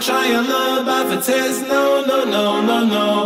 try your love, but for test. No, no, no, no, no.